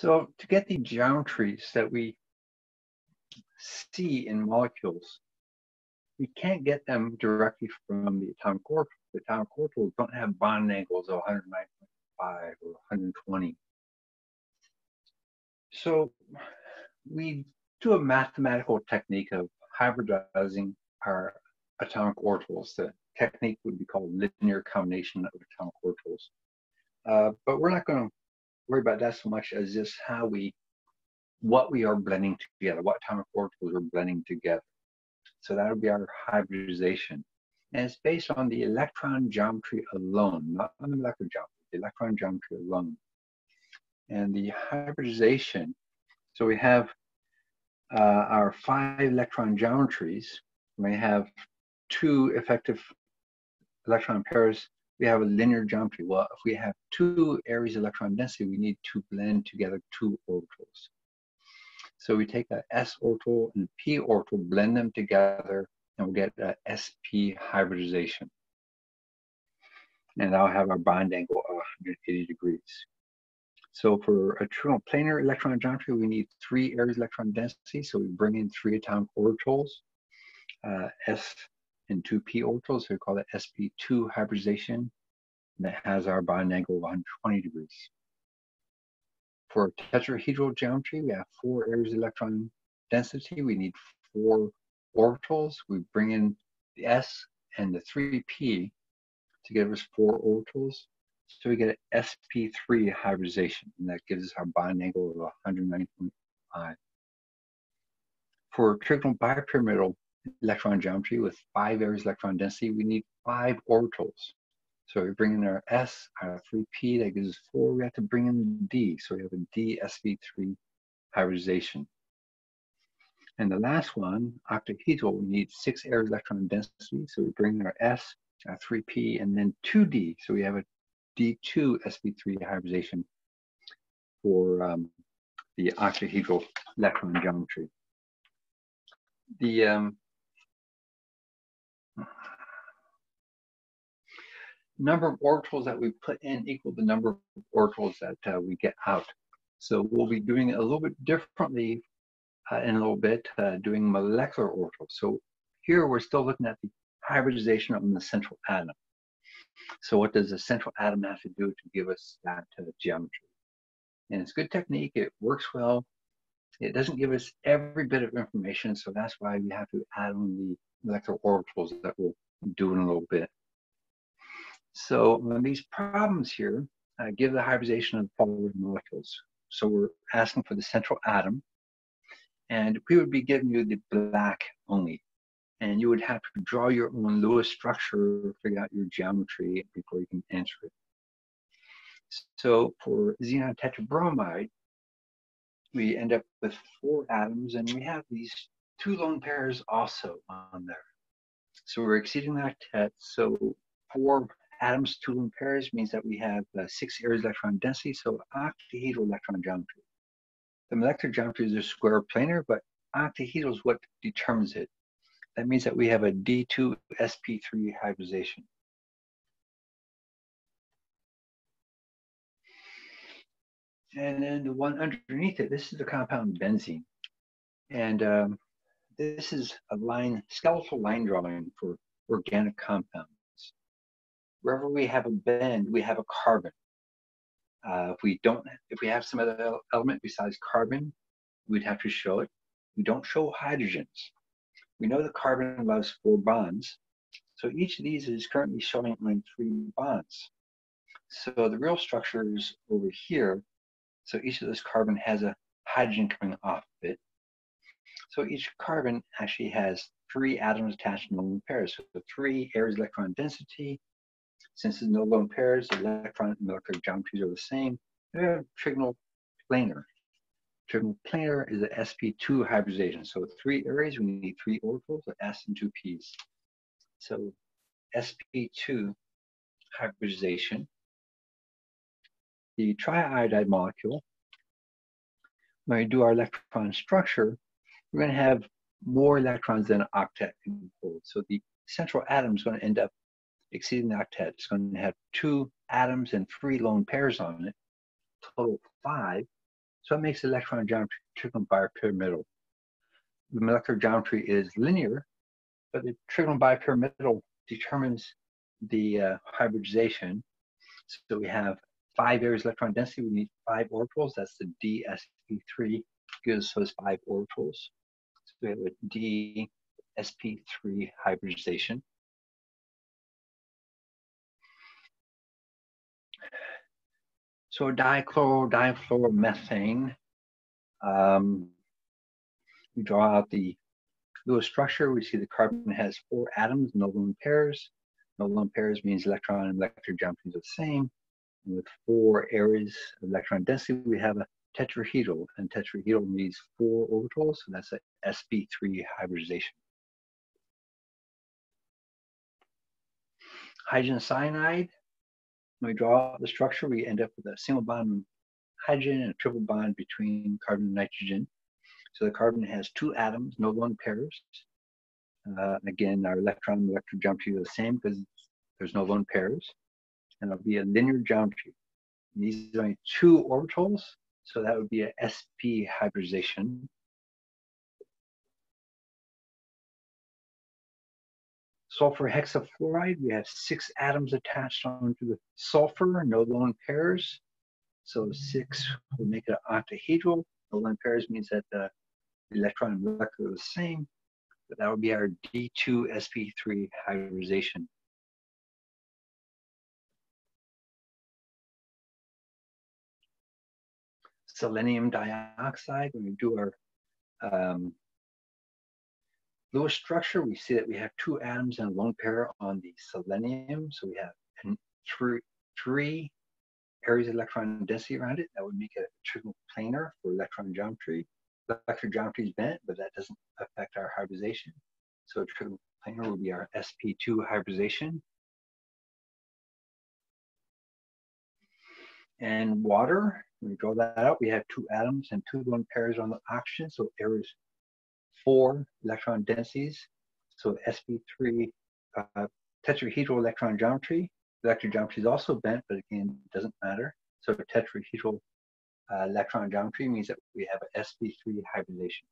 So to get the geometries that we see in molecules, we can't get them directly from the atomic orbitals. The atomic orbitals don't have bond angles of 109.5 or 120. So we do a mathematical technique of hybridizing our atomic orbitals. The technique would be called linear combination of atomic orbitals. Uh, but we're not going to worry about that so much as just how we, what we are blending together, what atomic orbitals we're blending together. So that would be our hybridization. And it's based on the electron geometry alone, not on the molecular geometry, the electron geometry alone. And the hybridization, so we have uh, our five electron geometries. We have two effective electron pairs. We have a linear geometry. Well, if we have two areas of electron density, we need to blend together two orbitals. So we take a s orbital and p orbital, blend them together, and we'll get a sp hybridization. And I'll have our bond angle of 180 degrees. So for a trigonal planar electron geometry, we need three areas electron density. So we bring in three atomic orbitals, uh, s and two p orbitals. So we call that sp2 hybridization. And that has our bond angle of 120 degrees. For tetrahedral geometry, we have four areas of electron density. We need four orbitals. We bring in the S and the 3p to give us four orbitals. So we get an sp3 hybridization, and that gives us our bond angle of 190.5. For trigonal bipyramidal electron geometry with five areas electron density, we need five orbitals. So we bring in our S, our 3P, that gives us four. We have to bring in the D. So we have a D sp3 hybridization. And the last one, octahedral, we need six areas electron density. So we bring in our S, our 3P, and then 2D. So we have a D2 sp3 hybridization for um, the octahedral electron geometry. The um, number of orbitals that we put in equal the number of orbitals that uh, we get out. So we'll be doing it a little bit differently uh, in a little bit, uh, doing molecular orbitals. So here we're still looking at the hybridization of the central atom. So what does the central atom have to do to give us that uh, geometry? And it's a good technique, it works well. It doesn't give us every bit of information, so that's why we have to add on the molecular orbitals that we'll do in a little bit. So when these problems here uh, give the hybridization of the following molecules. So we're asking for the central atom, and we would be giving you the black only. And you would have to draw your own Lewis structure, figure out your geometry before you can answer it. So for xenon tetrabromide, we end up with four atoms, and we have these two lone pairs also on there. So we're exceeding the octet. So four atoms, two lone pairs means that we have uh, six areas electron density, so octahedral electron geometry. The molecular geometry is a square planar, but octahedral is what determines it. That means that we have a D2 sp3 hybridization. And then the one underneath it, this is the compound benzene. And um, this is a line, skeletal line drawing for organic compounds wherever we have a bend, we have a carbon. Uh, if we don't, if we have some other element besides carbon, we'd have to show it. We don't show hydrogens. We know the carbon loves four bonds. So each of these is currently showing only three bonds. So the real structure is over here. So each of this carbon has a hydrogen coming off of it. So each carbon actually has three atoms attached in lone pairs. So three areas electron density, since there's no lone pairs, the electron and molecular geometries are the same. We have trigonal planar. Trigonal planar is an sp2 hybridization. So three areas, we need three orbitals, S and two Ps. So sp2 hybridization. The triiodide molecule, when we do our electron structure, we're going to have more electrons than an octet can hold. So the central atom is going to end up exceeding the octet. It's going to have two atoms and three lone pairs on it, total five. So it makes electron geometry trigonal bipyramidal. The molecular geometry is linear, but the trigonal bipyramidal determines the uh, hybridization. So we have five areas electron density. We need five orbitals. That's the DSP3 gives us five orbitals. So we have a DSP3 hybridization. So dichloro, difluoromethane, um, we draw out the Lewis structure. We see the carbon has four atoms, no lone pairs. No lone pairs means electron and electron geometries are the same. And with four areas of electron density, we have a tetrahedral, and tetrahedral means four orbitals, so that's a sp3 hybridization. Hydrogen cyanide, when we draw the structure, we end up with a single bond hydrogen and a triple bond between carbon and nitrogen. So the carbon has two atoms, no lone pairs. Uh, again, our electron and electron geometry are the same because there's no lone pairs. And it'll be a linear geometry. And these are only two orbitals, so that would be a sp hybridization. Sulfur hexafluoride, we have six atoms attached onto the sulfur, no lone pairs. So six will make it an octahedral. No lone pairs means that the electron and molecule are the same. But that would be our D2sp3 hybridization. Selenium dioxide, when we do our um, Lewis structure, we see that we have two atoms and a lone pair on the selenium. So we have three, three areas of electron density around it. That would make it a trigonal planar for electron geometry. Electron geometry is bent, but that doesn't affect our hybridization. So a trigonal planar would be our sp2 hybridization. And water, we draw that out, we have two atoms and two lone pairs on the oxygen. So areas four electron densities. So sp3 uh, tetrahedral electron geometry. Electron geometry is also bent, but again, doesn't matter. So tetrahedral uh, electron geometry means that we have a sp3 hybridization.